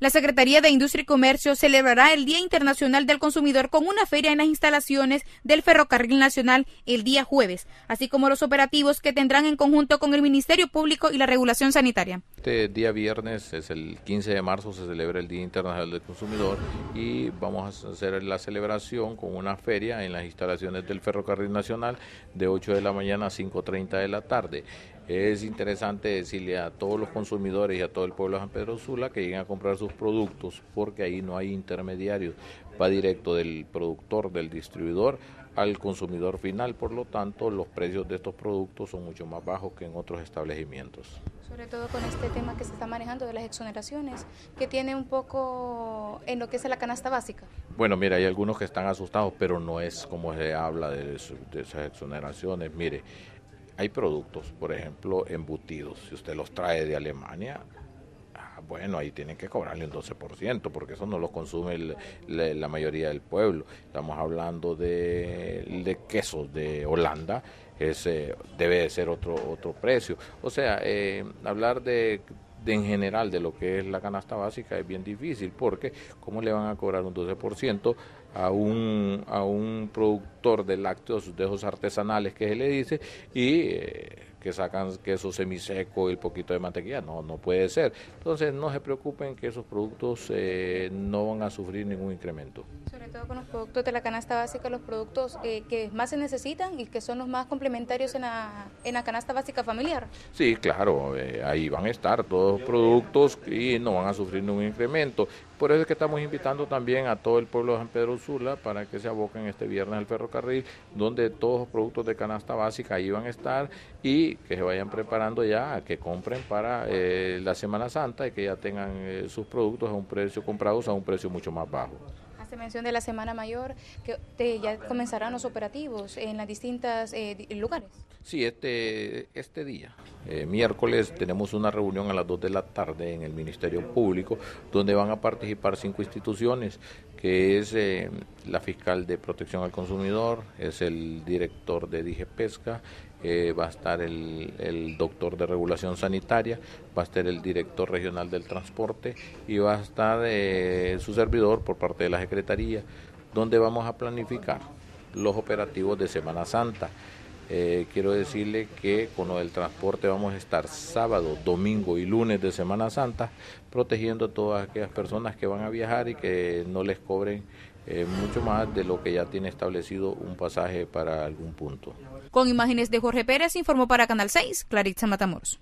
La Secretaría de Industria y Comercio celebrará el Día Internacional del Consumidor con una feria en las instalaciones del Ferrocarril Nacional el día jueves, así como los operativos que tendrán en conjunto con el Ministerio Público y la Regulación Sanitaria. Este día viernes es el 15 de marzo, se celebra el Día Internacional del Consumidor y vamos a hacer la celebración con una feria en las instalaciones del Ferrocarril Nacional de 8 de la mañana a 5.30 de la tarde. Es interesante decirle a todos los consumidores y a todo el pueblo de San Pedro Sula que lleguen a comprar sus productos porque ahí no hay intermediarios, va directo del productor, del distribuidor al consumidor final, por lo tanto los precios de estos productos son mucho más bajos que en otros establecimientos. Sobre todo con este tema que se está manejando de las exoneraciones, que tiene un poco en lo que es la canasta básica. Bueno, mira, hay algunos que están asustados, pero no es como se habla de, de esas exoneraciones. Mire, hay productos, por ejemplo, embutidos. Si usted los trae de Alemania, ah, bueno, ahí tienen que cobrarle un 12%, porque eso no lo consume la mayoría del pueblo. Estamos hablando de, quesos de Holanda, ese debe de ser otro, otro precio. O sea, eh, hablar de en general de lo que es la canasta básica es bien difícil porque cómo le van a cobrar un 12% a un, a un productor de lácteos, de esos artesanales que se le dice y eh, que sacan queso semiseco y el poquito de mantequilla. No, no puede ser. Entonces no se preocupen que esos productos eh, no van a sufrir ningún incremento. Sobre todo con los productos de la canasta básica, los productos eh, que más se necesitan y que son los más complementarios en la, en la canasta básica familiar. Sí, claro, eh, ahí van a estar todos los productos y no van a sufrir ningún incremento. Por eso es que estamos invitando también a todo el pueblo de San Pedro Sula para que se aboquen este viernes al ferrocarril, donde todos los productos de canasta básica van a estar y que se vayan preparando ya, que compren para eh, la Semana Santa y que ya tengan eh, sus productos a un precio comprados a un precio mucho más bajo. Hace mención de la Semana Mayor, que ya comenzarán los operativos en las distintas eh, lugares. Sí, este, este día, miércoles, tenemos una reunión a las 2 de la tarde en el Ministerio Público, donde van a participar cinco instituciones, que es la fiscal de protección al consumidor, es el director de Dije Pesca, eh, va a estar el, doctor de regulación sanitaria, va a estar el director regional del transporte y va a estar eh, su servidor por parte de la Secretaría, donde vamos a planificar los operativos de Semana Santa. Eh, quiero decirle que con lo del transporte vamos a estar sábado, domingo y lunes de Semana Santa protegiendo a todas aquellas personas que van a viajar y que no les cobren mucho más de lo que ya tiene establecido un pasaje para algún punto. Con imágenes de Jorge Pérez, informó para Canal 6, Claritza Matamoros.